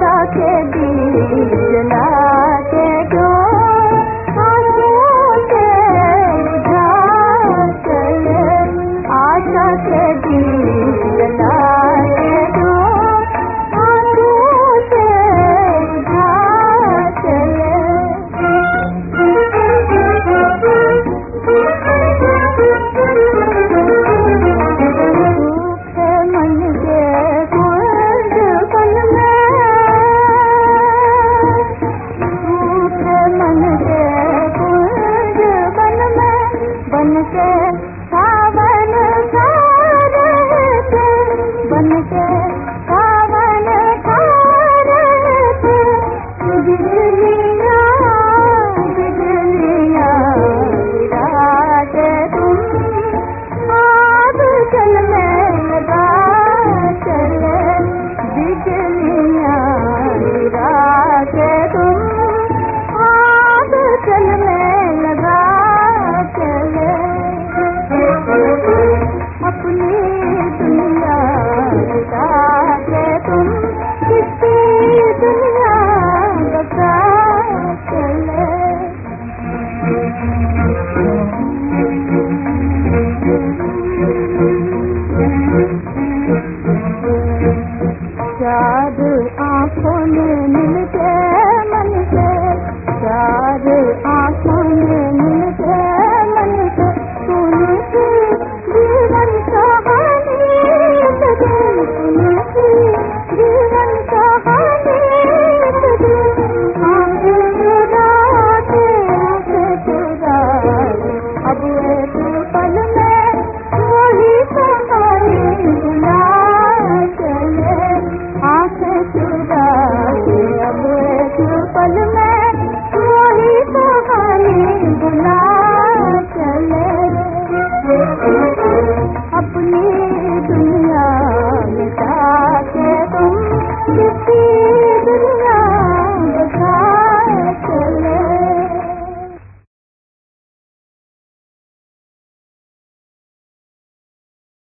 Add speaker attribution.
Speaker 1: का के दी जना आंखों ने अपने